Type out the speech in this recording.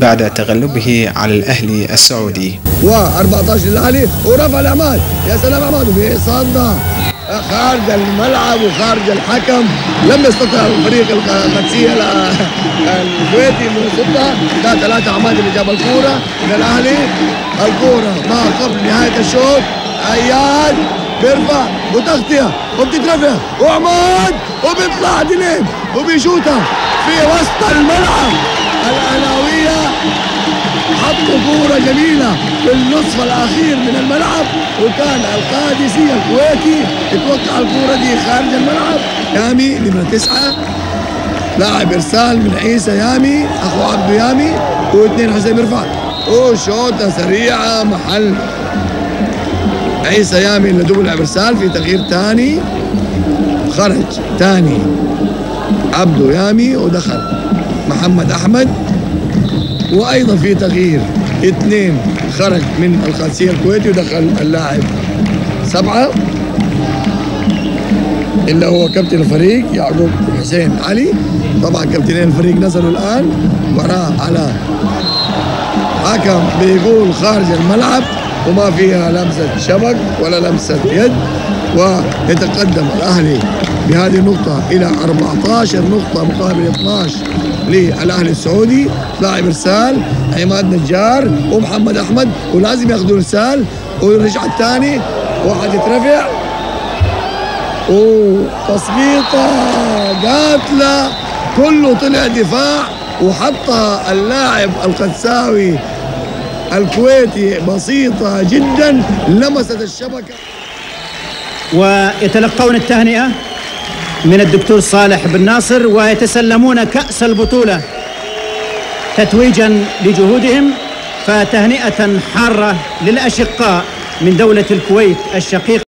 بعد تغلبه على الأهلي السعودي. و14 للأهلي ورفع العماد يا سلام عماد وبيصدى خارج الملعب وخارج الحكم. لم يستطع الفريق القدسية الكويتي انه يصدها ده ثلاثة عماد اللي جاب الكورة. من الأهلي الكورة ما قبل نهاية الشوط. اياد بيرفع وتغطية وبتترفع. وعماد وبيطلع ديليم وبيشوتها في وسط الملعب. الأهلاوية. حطوا كورة جميلة في النصف الأخير من الملعب وكان القادسي الكويتي أتوقع الكورة دي خارج الملعب. يامي نمرة تسعة. لاعب إرسال من عيسى يامي أخو عبدو يامي واثنين حسين رفعت وشوطة سريعة محل. عيسى يامي اللي دوب لعب إرسال في تغيير ثاني خرج ثاني عبدو يامي ودخل. محمد أحمد وأيضا في تغيير. اثنين خرج من القادسيه الكويتي ودخل اللاعب. سبعة اللي هو كابتن الفريق يعقوب حسين علي. طبعا كابتنين الفريق نزلوا الآن. وراه على حكم بيقول خارج الملعب وما فيها لمسة شبك ولا لمسة يد. ويتقدم الأهلي بهذه النقطة إلى 14 نقطة مقابل 12 للأهلي السعودي. لاعب إرسال عماد نجار ومحمد أحمد ولازم يأخذوا إرسال. ويرجع الثاني واحد يترفع. وتصفيقة قاتلة. كله طلع دفاع. وحطها اللاعب القدساوي الكويتي. بسيطة جدا. لمست الشبكة. ويتلقون التهنئة من الدكتور صالح بن ناصر ويتسلمون كأس البطولة تتويجا لجهودهم فتهنئة حارة للأشقاء من دولة الكويت الشقيقة.